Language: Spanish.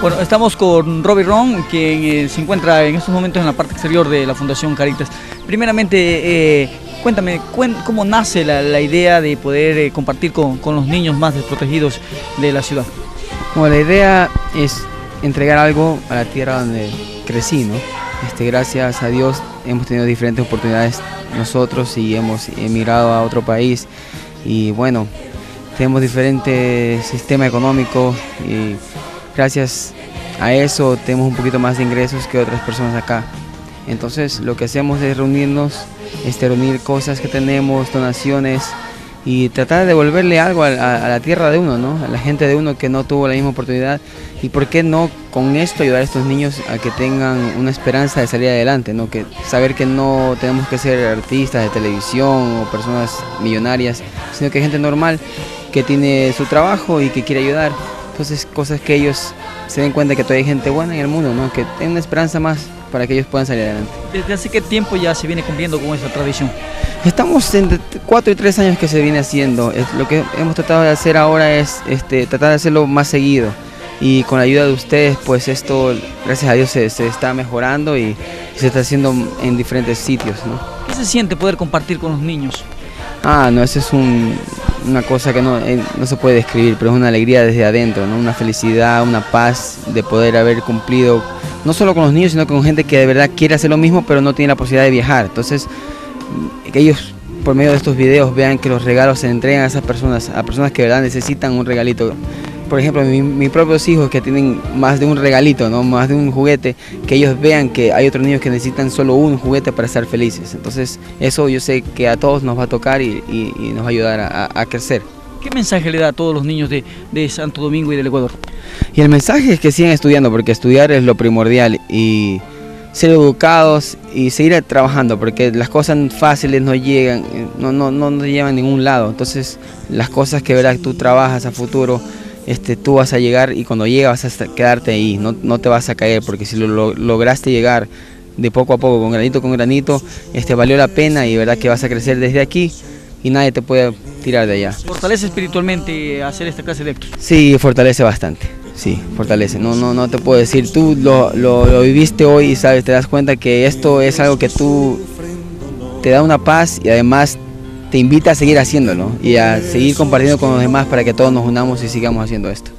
Bueno, estamos con Robbie Ron, quien eh, se encuentra en estos momentos en la parte exterior de la Fundación Caritas. Primeramente, eh, cuéntame, ¿cómo nace la, idea de poder eh, compartir con, los niños más desprotegidos de la ciudad? Bueno, la idea es entregar algo a la tierra donde crecí, ¿no? Este, gracias a Dios hemos tenido diferentes oportunidades nosotros y hemos emigrado a otro país y bueno, tenemos diferentes sistema económico y gracias a eso tenemos un poquito más de ingresos que otras personas acá. Entonces lo que hacemos es reunirnos, este, reunir cosas que tenemos, donaciones y tratar de devolverle algo a, la tierra de uno, ¿no? a la gente de uno que no tuvo la misma oportunidad y por qué no con esto ayudar a estos niños a que tengan una esperanza de salir adelante, ¿no? que saber que no tenemos que ser artistas de televisión o personas millonarias, sino que hay gente normal que tiene su trabajo y que quiere ayudar. Entonces cosas que ellos se den cuenta que todavía hay gente buena en el mundo, ¿no? que tienen una esperanza más para que ellos puedan salir adelante. ¿Desde hace qué tiempo ya se viene cumpliendo con esa tradición? Estamos entre cuatro y tres años que se viene haciendo. Lo que hemos tratado de hacer ahora es este, tratar de hacerlo más seguido. Y con la ayuda de ustedes, pues esto, gracias a Dios, se, está mejorando y, se está haciendo en diferentes sitios. ¿no? ¿Qué se siente poder compartir con los niños? Ah, no, eso es un, una cosa que no, eh, no, se puede describir, pero es una alegría desde adentro, ¿no? una felicidad, una paz de poder haber cumplido, no solo con los niños, sino con gente que de verdad quiere hacer lo mismo, pero no tiene la posibilidad de viajar. Entonces, que ellos por medio de estos videos vean que los regalos se entregan a esas personas, a personas que de verdad necesitan un regalito por ejemplo, mis propios hijos que tienen más de un regalito, ¿no? más de un juguete, que ellos vean que hay otros niños que necesitan solo un juguete para estar felices. Entonces, eso yo sé que a todos nos va a tocar y, nos va a ayudar a, crecer. ¿Qué mensaje le da a todos los niños de, de Santo Domingo y del Ecuador? Y el mensaje es que sigan estudiando, porque estudiar es lo primordial y ser educados y seguir trabajando porque las cosas fáciles no llegan, no, no, no, no llevan a ningún lado. Entonces las cosas que verás tú trabajas a futuro este, tú vas a llegar y cuando llegas vas a quedarte ahí, no, no te vas a caer, porque si lo, lograste llegar de poco a poco, con granito con granito, este, valió la pena y verdad que vas a crecer desde aquí y nadie te puede tirar de allá. ¿Fortalece espiritualmente hacer esta clase de actos? Sí, fortalece bastante, sí, fortalece. No, no, no te puedo decir, tú lo, lo, lo viviste hoy y sabes, te das cuenta que esto es algo que tú te da una paz y además te invita a seguir haciéndolo y a seguir compartiendo con los demás para que todos nos unamos y sigamos haciendo esto.